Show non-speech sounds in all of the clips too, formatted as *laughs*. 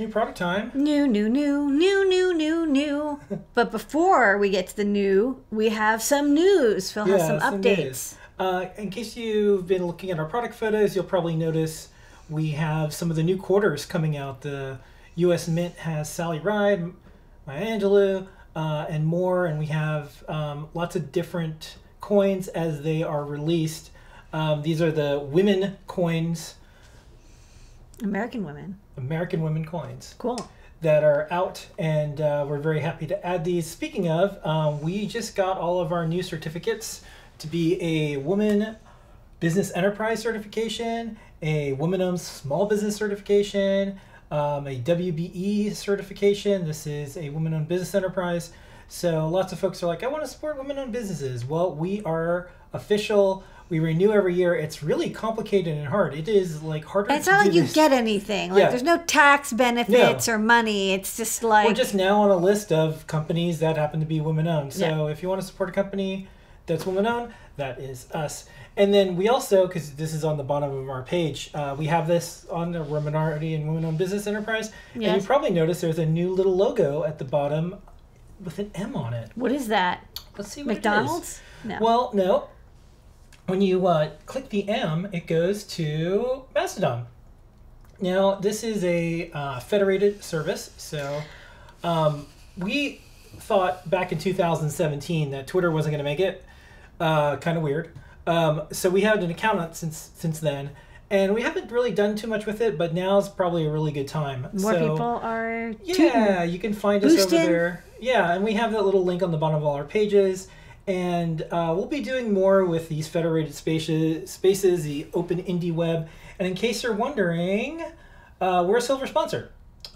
new product time. New, new, new, new, new, new, new. *laughs* but before we get to the new, we have some news. Phil has some updates. Uh, in case you've been looking at our product photos, you'll probably notice we have some of the new quarters coming out. The U.S. Mint has Sally Ride, Maya Angelou, uh, and more, and we have um, lots of different coins as they are released. Um, these are the women coins, American women. American women coins. Cool. that are out, and uh, we're very happy to add these. Speaking of, um, we just got all of our new certificates to be a woman business enterprise certification, a woman owned small business certification, um, a WBE certification. This is a woman owned business enterprise. So lots of folks are like, I want to support women owned businesses. Well, we are official. We renew every year. It's really complicated and hard. It is like harder. And it's to not like you this. get anything. Like Yeah. there's no tax benefits or money. It's just like We're just now on a list of companies that happen to be women owned. So Yeah. if you want to support a company that's women owned, that is us. And then we also, because this is on the bottom of our page, uh, we have this on the we're minority and women owned business enterprise. And you probably noticed there's a new little logo at the bottom with an M on it. what is that? Let's see what. McDonald's? No. Well, no. When you uh, click the M, it goes to Mastodon. Now, this is a uh, federated service, so um, we thought back in 2017 that Twitter wasn't going to make it. Uh, kind of weird. Um, so we had an account since since then, and we haven't really done too much with it. But now is probably a really good time. More so, people are yeah, you can find us over there. Yeah, and we have that little link on the bottom of all our pages. And uh, we'll be doing more with these federated spaces, spaces, the open indie web. And in case you're wondering, uh, we're a silver sponsor.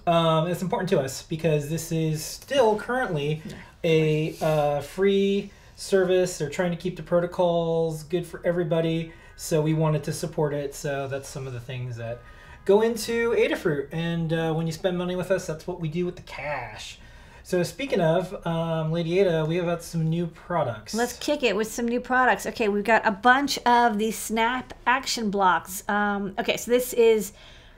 Um, it's important to us because this is still currently a uh, free service. They're trying to keep the protocols good for everybody. So we wanted to support it. So that's some of the things that go into Adafruit. And uh, when you spend money with us, that's what we do with the cash. So speaking of um, Lady Ada, we have got some new products. Let's kick it with some new products. Okay, we've got a bunch of the Snap action blocks. Um, okay, so this is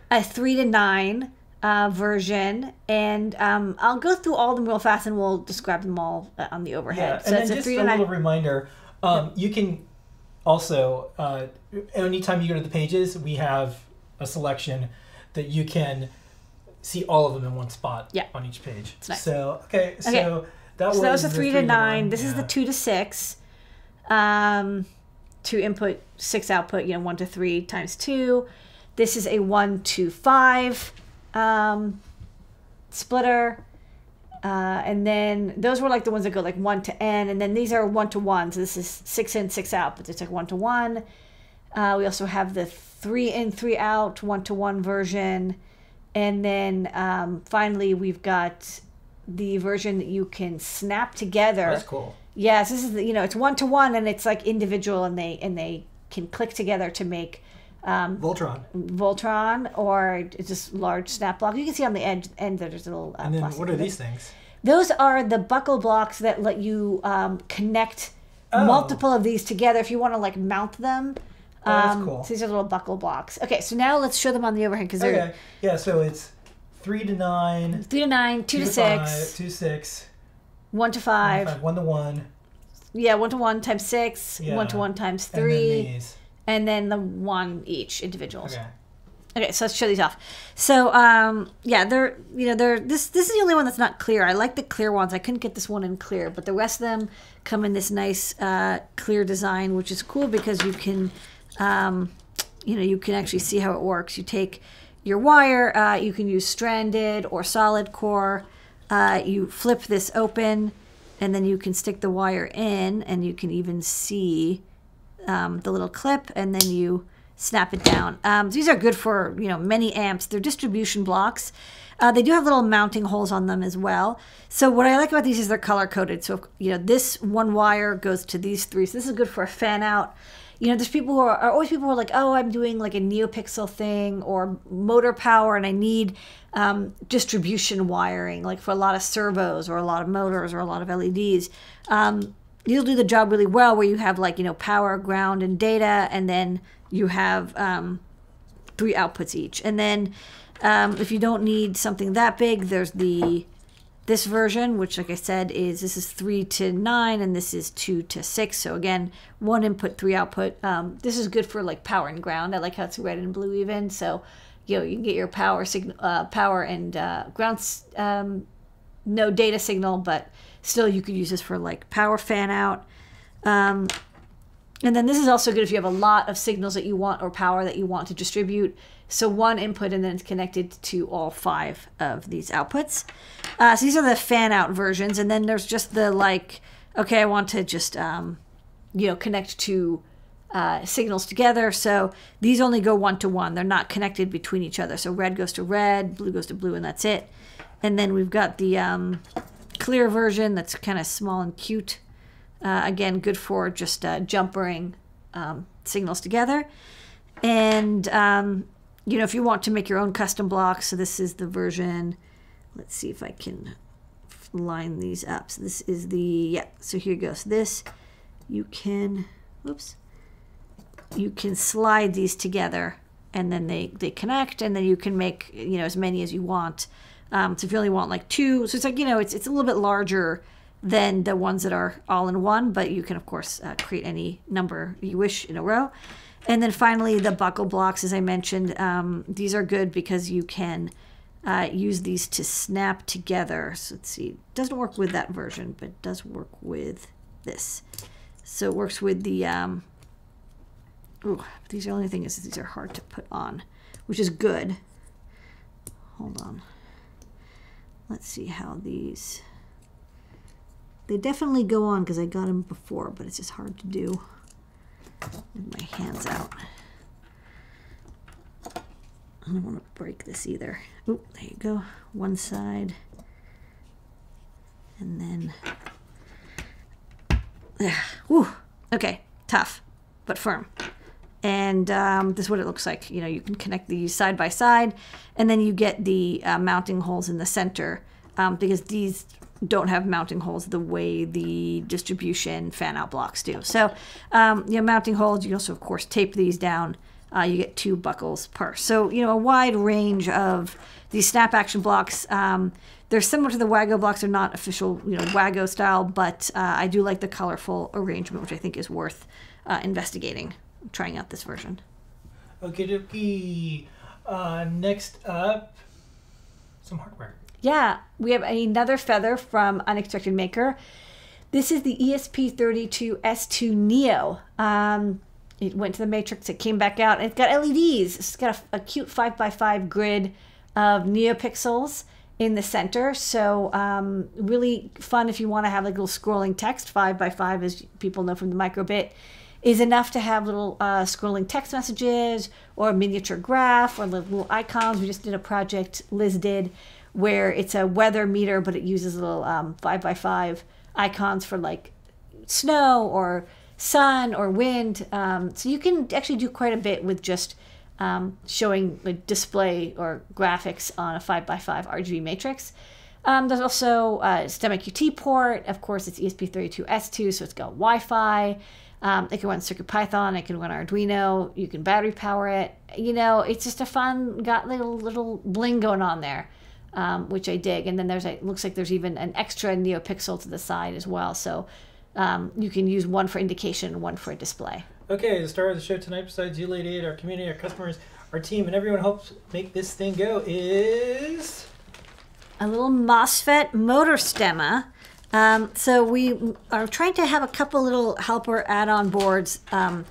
a three to nine uh, version, and um, I'll go through all of them real fast, and we'll describe them all uh, on the overhead. Yeah, overhead. and then just a little reminder. Um, You can also, uh, anytime you go to the pages, we have a selection that you can see all of them in one spot Yeah. on each page. nice. So okay, so Okay. that was So that was a the three to nine. one, This is the two to six. Um, two input, six output. You know, one to three times two. This is a one to five um, splitter. Uh, and then those were like the ones that go like one to n, and then these are one to one. So this is six in, six out, but it's like one to one. Uh, we also have the three in, three out, one to one version, and then um, finally we've got the version that you can snap together. That's cool. Yes, this is the, you know it's one to one and it's like individual and they and they can click together to make um, Voltron. Voltron or just large snap block. You can see on the edge end that there's a little. Uh, And then what are these things? Those are the buckle blocks that let you um, connect Oh. multiple of these together if you want to like mount them. Oh, that's Um, cool. So these are little buckle blocks. Okay, so now let's show them on the overhead because they're Okay. Yeah, so it's three to nine, three to nine, two, to, five, six, two to six, one to one five. to five, one to one, Yeah, one to one times six, Yeah. one to one times three. and then and then the one each individuals. Okay. Okay, so let's show these off. So, um, yeah, they're you know they're this this is the only one that's not clear. I like the clear ones. I couldn't get this one in clear, but the rest of them come in this nice uh, clear design, which is cool because you can, um, you know, you can actually see how it works. You take your wire. Uh, you can use stranded or solid core. Uh, you flip this open, and then you can stick the wire in, and you can even see um, the little clip, and then you snap it down. Um, these are good for you know many amps. They're distribution blocks. Uh, they do have little mounting holes on them as well. So what I like about these is they're color coded. So you know this one wire goes to these three. So this is good for a fan out. You know, there's people who are, are always people who are like, oh, I'm doing like a NeoPixel thing or motor power, and I need um, distribution wiring, like for a lot of servos or a lot of motors or a lot of LEDs. Um, you'll do the job really well where you have like you know power ground and data and then you have um, three outputs each and then Um, if you don't need something that big, there's the this version, which, like I said, is this is three to nine, and this is two to six. So again, one input, three output. Um, this is good for like power and ground. I like how it's red and blue even. So you know you can get your power signal, uh, power and uh, ground. Um, no data signal, but still you could use this for like power fan out. Um, and then this is also good if you have a lot of signals that you want or power that you want to distribute. So one input and then it's connected to all five of these outputs. Uh, so these are the fan out versions. And then there's just the like, okay, I want to just, um, you know, connect to uh, signals together. So these only go one to one. They're not connected between each other. So red goes to red, blue goes to blue, and that's it. And then we've got the um, clear version that's kind of small and cute. Uh, again, good for just uh, jumpering um, signals together. And, um, you know, if you want to make your own custom blocks, so this is the version. Let's see if I can line these up. So this is the, yeah, so here goes. This, you can, whoops, you can slide these together and then they, they connect and then you can make, you know, as many as you want. Um, so if you only want like two, so it's like, you know, it's, it's a little bit larger than the ones that are all in one, but you can, of course, uh, create any number you wish in a row. And then finally, the buckle blocks, as I mentioned, um, these are good because you can uh, use these to snap together. So let's see, doesn't work with that version, but does work with this. So it works with the, um, ooh, these are the only thing is these are hard to put on, which is good. Hold on. Let's see how these, they definitely go on because I got them before, but it's just hard to do my hands out. I don't want to break this either. Oh, there you go. One side. And then, yeah, whew. Okay, tough, but firm. And um, this is what it looks like. You know, you can connect these side by side, and then you get the uh, mounting holes in the center um, because these don't have mounting holes the way the distribution fan out blocks do. So, um, you know, mounting holes, you also, of course, tape these down. Uh, you get two buckles per. So, you know, a wide range of these snap action blocks. Um, they're similar to the Wago blocks. They're not official, you know, Wago style, but uh, I do like the colorful arrangement, which I think is worth uh, investigating, trying out this version. Okay, dokie. Uh, next up, some hardware. Yeah, we have another feather from Unexpected Maker. This is the ESP32S2 Neo. Um, it went to the Matrix, it came back out, and it's got LEDs. It's got a, a cute 5x5 grid of NeoPixels in the center. So, um, really fun if you want to have like little scrolling text. 5x5, as people know from the microbit, is enough to have little uh, scrolling text messages or a miniature graph or little icons. We just did a project, Liz did, where it's a weather meter, but it uses little um, five by five icons for like snow or sun or wind. Um, so you can actually do quite a bit with just um, showing the display or graphics on a five by five RGB matrix. Um, there's also a STEMMA QT port. Of course, it's ESP32S2, so it's got Wi-Fi. Um, it can run CircuitPython. It can run Arduino. You can battery power it. You know, it's just a fun, got little little bling going on there um, which I dig. And then there's a looks like there's even an extra NeoPixel to the side as well. So um, you can use one for indication and one for a display. Okay, the star of the show tonight, besides you, Lady Ada, our community, our customers, our team, and everyone helps make this thing go, is a little MOSFET motor stemma. Um, so we are trying to have a couple little helper add-on boards. Um,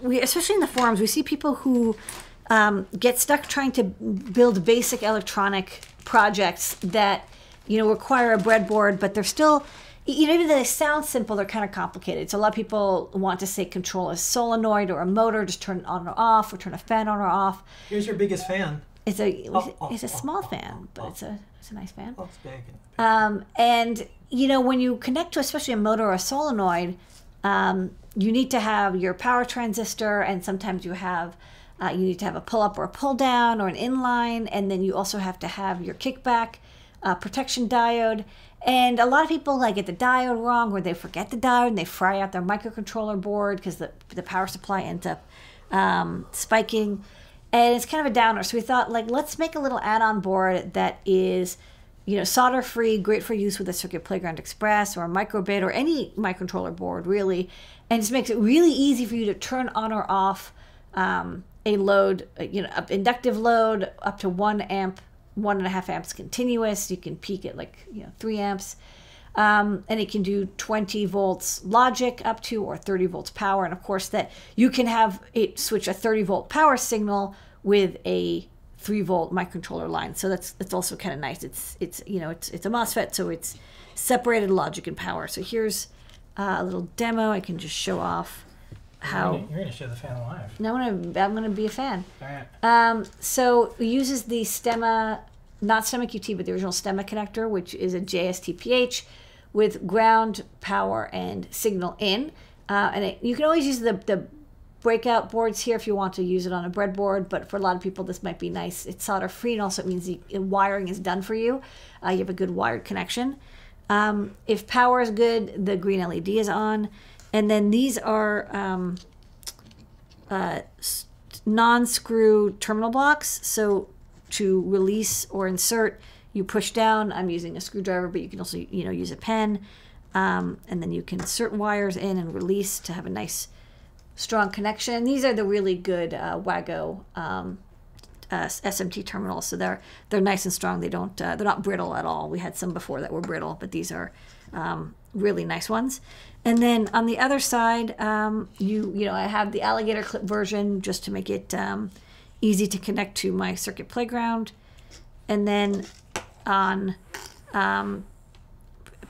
we, especially in the forums, we see people who um, get stuck trying to build basic electronic projects that you know require a breadboard, but they're still you know even though they sound simple, they're kind of complicated. So a lot of people want to say control a solenoid or a motor, just turn it on or off, or turn a fan on or off. Here's your biggest fan. It's a oh, oh, it's a small oh, fan, but it's a it's a nice fan. Oh, it's big. Um, and you know when you connect to especially a motor or a solenoid, um, you need to have your power transistor, and sometimes you have uh, you need to have a pull up or a pull down or an inline, and then you also have to have your kickback uh, protection diode. And a lot of people like get the diode wrong, or they forget the diode and they fry out their microcontroller board because the the power supply ends up um, spiking. and it's kind of a downer. So we thought, like, let's make a little add-on board that is, you know, solder-free, great for use with a Circuit Playground Express or a microbit or any microcontroller board, really, and just makes it really easy for you to turn on or off um, a load, you know, inductive load up to one amp, one and a half amps continuous. You can peak at like you know three amps. Um, and it can do 20 volts logic up to or 30 volts power. And of course that you can have it switch a 30 volt power signal with a 3 volt microcontroller line. So that's that's also kind of nice. It's it's you know it's it's a MOSFET so it's separated logic and power. So here's uh, a little demo I can just show off how You're gonna, you're gonna show the fan live. no, I'm gonna I'm gonna be a fan. All right. Um, so it uses the Stemma, not Stemma QT, but the original Stemma connector, which is a JSTPH with ground, power, and signal in. Uh, and it, you can always use the, the breakout boards here if you want to use it on a breadboard, but for a lot of people, this might be nice. It's solder free, and also it means the wiring is done for you. Uh, you have a good wired connection. Um, if power is good, the green LED is on. And then these are um, uh, non-screw terminal blocks. So to release or insert, you push down. I'm using a screwdriver, but you can also you know use a pen, um, and then you can insert wires in and release to have a nice strong connection. These are the really good uh, Wago um, uh, SMT terminals, so they're they're nice and strong. They don't uh, they're not brittle at all. We had some before that were brittle, but these are um, really nice ones. And then on the other side, um, you you know I have the alligator clip version just to make it um, easy to connect to my circuit playground. And then on um,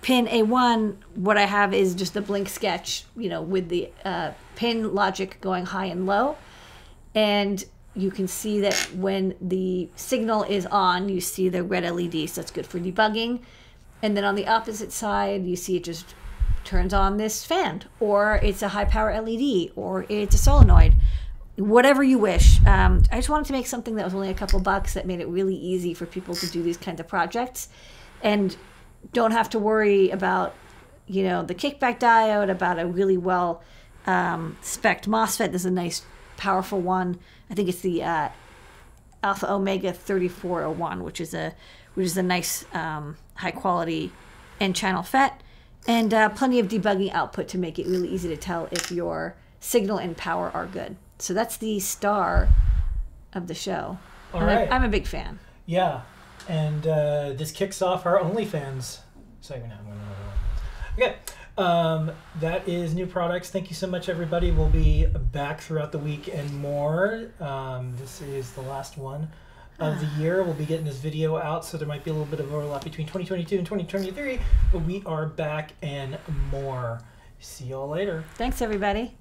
pin A1, what I have is just a blink sketch, you know, with the uh, pin logic going high and low. And you can see that when the signal is on, you see the red LED, so that's good for debugging. And then on the opposite side, you see it just turns on this fan, or it's a high power LED, or it's a solenoid, whatever you wish. Um, I just wanted to make something that was only a couple bucks that made it really easy for people to do these kinds of projects and don't have to worry about, you know, the kickback diode, about a really well um, spec MOSFET. This is a nice, powerful one. I think it's the uh, Alpha Omega 3401, which is a which is a nice um, high quality N channel FET, and uh, plenty of debugging output to make it really easy to tell if your signal and power are good. So that's the star of the show. All And I- right. I'm a big fan. Yeah, and uh, this kicks off our OnlyFans segment. I'm Okay, um, that is new products. Thank you so much, everybody. We'll be back throughout the week and more. Um, this is the last one of the year. We'll be getting this video out, so there might be a little bit of overlap between 2022 and 2023, but we are back and more. See y'all later. Thanks, everybody.